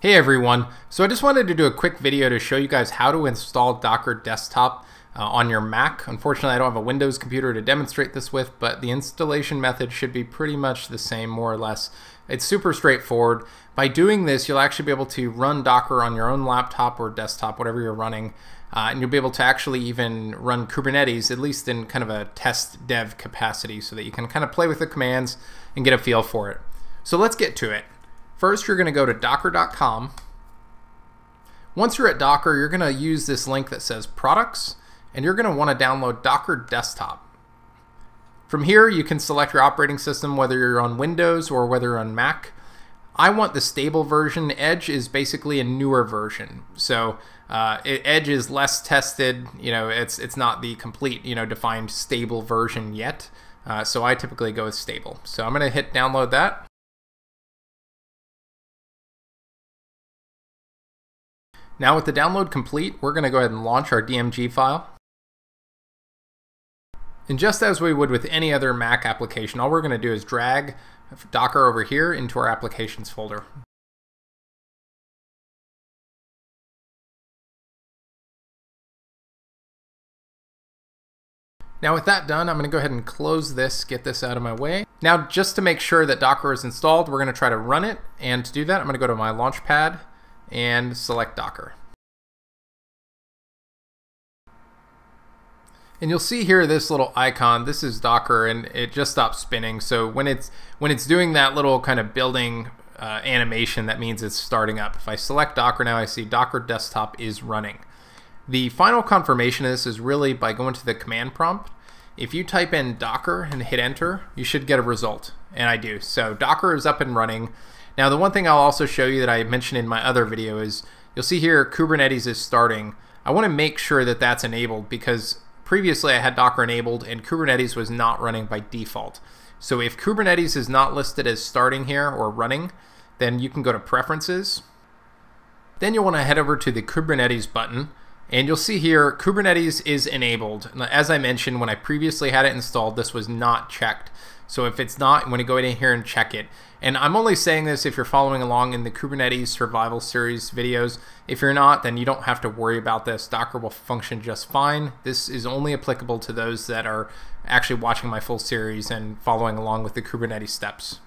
Hey everyone, so I just wanted to do a quick video to show you guys how to install Docker Desktop uh, on your Mac. Unfortunately I don't have a Windows computer to demonstrate this with, but the installation method should be pretty much the same more or less. It's super straightforward. By doing this you'll actually be able to run Docker on your own laptop or desktop, whatever you're running, uh, and you'll be able to actually even run Kubernetes, at least in kind of a test dev capacity, so that you can kind of play with the commands and get a feel for it. So let's get to it. First, you're going to go to docker.com. Once you're at Docker, you're going to use this link that says products, and you're going to want to download Docker Desktop. From here, you can select your operating system, whether you're on Windows or whether you're on Mac. I want the stable version. Edge is basically a newer version. So uh, it, Edge is less tested. You know, it's it's not the complete you know defined stable version yet. Uh, so I typically go with stable. So I'm going to hit download that. Now with the download complete, we're going to go ahead and launch our DMG file. And just as we would with any other Mac application, all we're going to do is drag Docker over here into our applications folder. Now with that done, I'm going to go ahead and close this, get this out of my way. Now just to make sure that Docker is installed, we're going to try to run it. And to do that, I'm going to go to my Launchpad and select Docker. And you'll see here this little icon, this is Docker and it just stops spinning. So when it's when it's doing that little kind of building uh, animation, that means it's starting up. If I select Docker now, I see Docker desktop is running. The final confirmation of this is really by going to the command prompt. If you type in Docker and hit enter, you should get a result. And I do. So Docker is up and running. Now the one thing I'll also show you that I mentioned in my other video is you'll see here Kubernetes is starting. I want to make sure that that's enabled because previously I had Docker enabled and Kubernetes was not running by default. So if Kubernetes is not listed as starting here or running, then you can go to preferences. Then you'll want to head over to the Kubernetes button and you'll see here Kubernetes is enabled. As I mentioned when I previously had it installed, this was not checked. So if it's not, I'm going to go in here and check it. And I'm only saying this if you're following along in the Kubernetes Survival Series videos. If you're not, then you don't have to worry about this. Docker will function just fine. This is only applicable to those that are actually watching my full series and following along with the Kubernetes steps.